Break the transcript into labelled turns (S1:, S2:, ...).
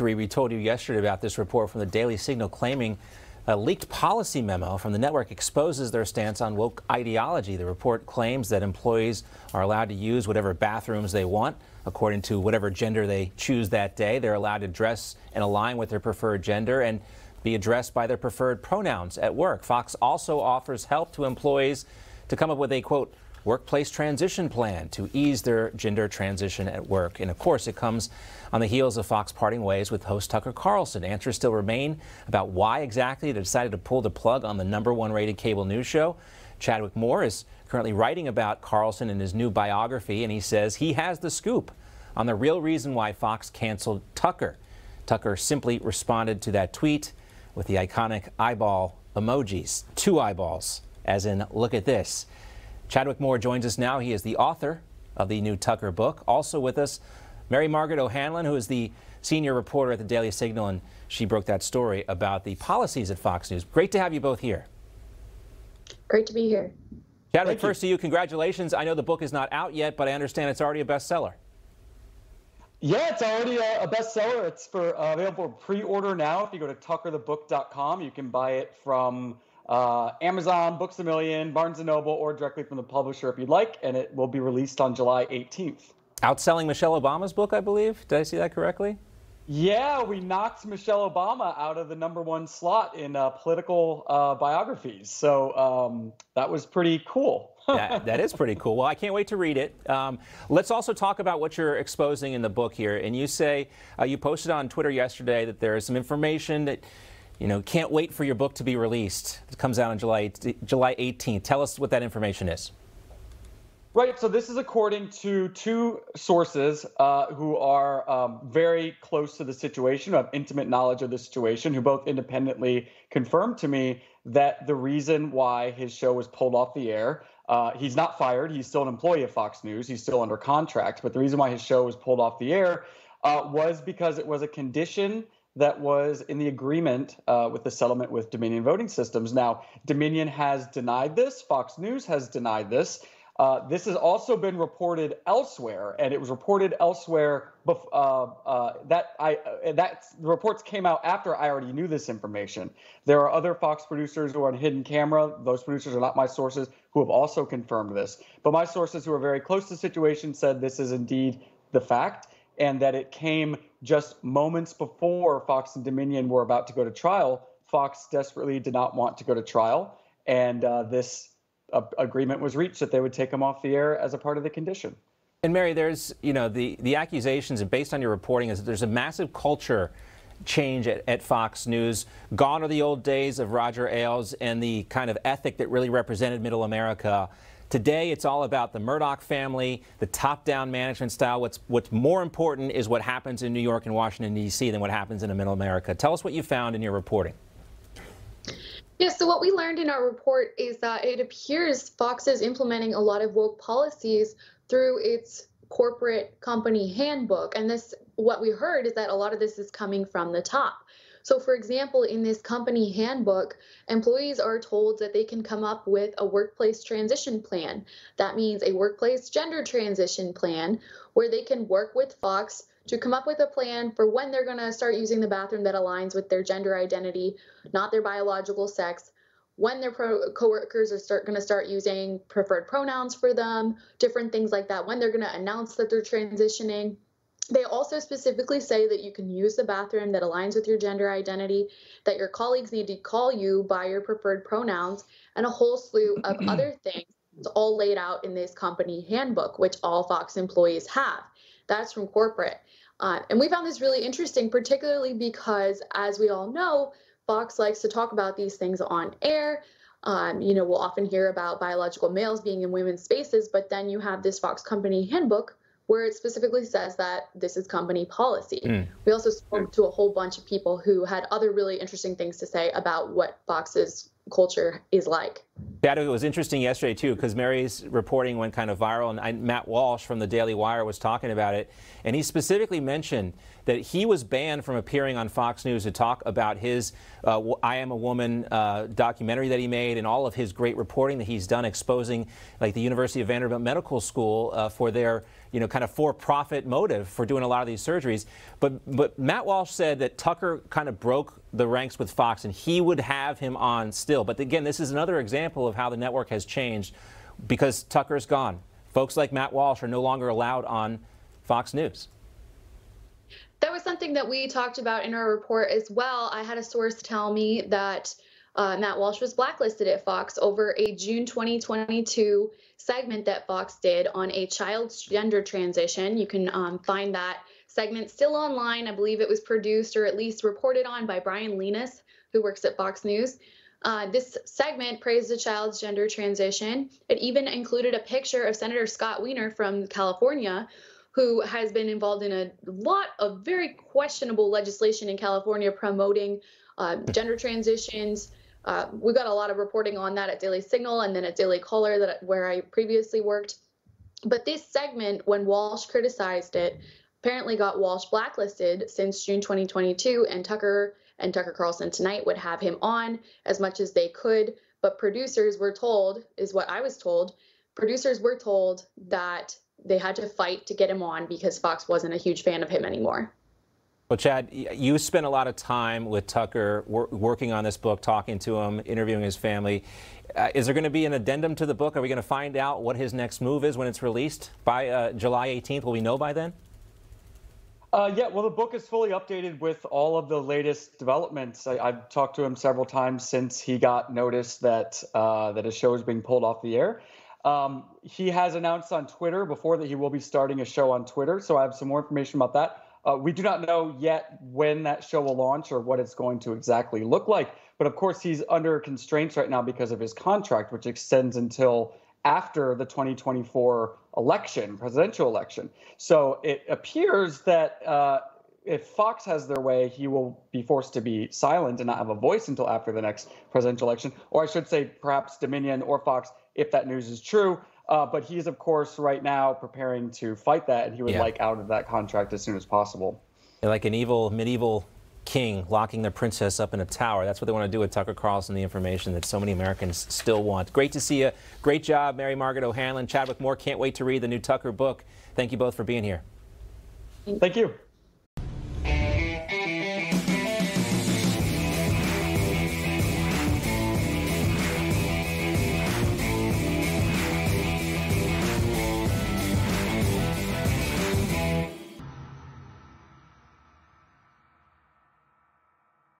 S1: victory. We told you yesterday about this report from the Daily Signal claiming a leaked policy memo from the network exposes their stance on woke ideology. The report claims that employees are allowed to use whatever bathrooms they want according to whatever gender they choose that day. They're allowed to dress and align with their preferred gender and be addressed by their preferred pronouns at work. Fox also offers help to employees to come up with a quote workplace transition plan to ease their gender transition at work. And of course, it comes on the heels of Fox parting ways with host Tucker Carlson. Answers still remain about why exactly they decided to pull the plug on the number one rated cable news show. Chadwick Moore is currently writing about Carlson in his new biography, and he says he has the scoop on the real reason why Fox canceled Tucker. Tucker simply responded to that tweet with the iconic eyeball emojis, two eyeballs, as in, look at this. Chadwick Moore joins us now. He is the author of the new Tucker book. Also with us, Mary Margaret Olohan, who is the senior reporter at the Daily Signal, and she broke that story about the policies at Fox News. Great to have you both here.
S2: Great to be here.
S1: Chadwick, Thank first you. to you, congratulations. I know the book is not out yet, but I understand it's already a bestseller.
S3: Yeah, it's already a, a bestseller. It's for uh, available pre-order now. If you go to tuckerthebook.com, you can buy it from uh, Amazon, Books a Million, Barnes & Noble, or directly from the publisher if you'd like, and it will be released on July 18th.
S1: Outselling Michelle Obama's book, I believe. Did I see that correctly?
S3: Yeah, we knocked Michelle Obama out of the number one slot in uh, political uh, biographies. So um, that was pretty cool.
S1: that, that is pretty cool. Well, I can't wait to read it. Um, let's also talk about what you're exposing in the book here. And you say, uh, you posted on Twitter yesterday that there is some information that, you know, can't wait for your book to be released. It comes out on July, July 18th. Tell us what that information is.
S3: Right. So this is according to two sources uh, who are um, very close to the situation, who have intimate knowledge of the situation, who both independently confirmed to me that the reason why his show was pulled off the air, uh, he's not fired. He's still an employee of Fox News. He's still under contract. But the reason why his show was pulled off the air uh, was because it was a condition that was in the agreement uh, with the settlement with Dominion Voting Systems. Now, Dominion has denied this. Fox News has denied this. Uh, this has also been reported elsewhere, and it was reported elsewhere. Bef- uh, uh, that I uh, that the reports came out after I already knew this information. There are other Fox producers who are on hidden camera. Those producers are not my sources who have also confirmed this. But my sources who are very close to the situation said this is indeed the fact, and that it came just moments before Fox and Dominion were about to go to trial. Fox desperately did not want to go to trial, and uh, this a, agreement was reached that they would take him off the air as a part of the condition.
S1: And Mary, there's, you know, the, the accusations, based on your reporting, is that there's a massive culture change at, at, Fox News. Gone are the old days of Roger Ailes and the kind of ethic that really represented middle America. Today, it's all about the Murdoch family, the top-down management style. What's, what's more important is what happens in New York and Washington, D.C. than what happens in middle America. Tell us what you found in your reporting.
S2: Yeah, so what we learned in our report is that it appears Fox is implementing a lot of woke policies through its corporate company handbook. And this, what we heard is that a lot of this is coming from the top. So, for example, in this company handbook, employees are told that they can come up with a workplace transition plan. That means a workplace gender transition plan where they can work with Fox to come up with a plan for when they're going to start using the bathroom that aligns with their gender identity, not their biological sex, when their pro- coworkers are start going to start using preferred pronouns for them, different things like that, when they're going to announce that they're transitioning. They also specifically say that you can use the bathroom that aligns with your gender identity, that your colleagues need to call you by your preferred pronouns, and a whole slew of other things. It's all laid out in this company handbook, which all Fox employees have. That's from corporate. Uh, and we found this really interesting, particularly because, as we all know, Fox likes to talk about these things on air. Um, you know, we'll often hear about biological males being in women's spaces, but then you have this Fox company handbook where it specifically says that this is company policy. Mm. We also spoke to a whole bunch of people who had other really interesting things to say about what Fox's culture is like.
S1: That it was interesting yesterday too, because Mary's reporting went kind of viral, and I, Matt Walsh from the Daily Wire was talking about it, and he specifically mentioned that he was banned from appearing on Fox News to talk about his uh, "I Am a Woman" uh, documentary that he made, and all of his great reporting that he's done exposing, like the University of Vanderbilt Medical School uh, for their, you know, kind of for-profit motive for doing a lot of these surgeries. But but Matt Walsh said that Tucker kind of broke the ranks with Fox, and he would have him on still. But again, this is another example of how the network has changed because Tucker's gone. Folks like Matt Walsh are no longer allowed on Fox News.
S2: That was something that we talked about in our report as well. I had a source tell me that uh, Matt Walsh was blacklisted at Fox over a June 2022 segment that Fox did on a child's gender transition. You can um, find that segment still online. I believe it was produced or at least reported on by Bryan Llenas, who works at Fox News. Uh, this segment praised the child's gender transition. It even included a picture of Senator Scott Wiener from California, who has been involved in a lot of very questionable legislation in California promoting uh, gender transitions. Uh, we got a lot of reporting on that at Daily Signal and then at Daily Caller, that where I previously worked. But this segment, when Walsh criticized it, apparently got Walsh blacklisted since June 2022, and Tucker and Tucker Carlson tonight would have him on as much as they could. But producers were told, is what I was told, producers were told that they had to fight to get him on because Fox wasn't a huge fan of him anymore.
S1: Well, Chad, you spent a lot of time with Tucker wor working on this book, talking to him, interviewing his family. Uh, is there going to be an addendum to the book? Are we going to find out what his next move is when it's released by uh, July 18th? Will we know by then?
S3: Uh, yeah, well, the book is fully updated with all of the latest developments. I, have talked to him several times since he got notice that uh, that his show is being pulled off the air. Um, he has announced on Twitter before that he will be starting a show on Twitter, so I have some more information about that. Uh, we do not know yet when that show will launch or what it's going to exactly look like. But of course, he's under constraints right now because of his contract, which extends until after the 2024 election, presidential election. So it appears that uh, if Fox has their way, he will be forced to be silent and not have a voice until after the next presidential election. Or I should say, perhaps Dominion or Fox, if that news is true. Uh, but he's, of course, right now preparing to fight that, and he would yeah. like out of that contract as soon as possible.
S1: Like an evil medieval king locking their princess up in a tower. That's what they want to do with Tucker Carlson, the information that so many Americans still want. Great to see you. Great job, Mary Margaret Olohan. Chadwick Moore, can't wait to read the new Tucker book. Thank you both for being here.
S3: Thank you.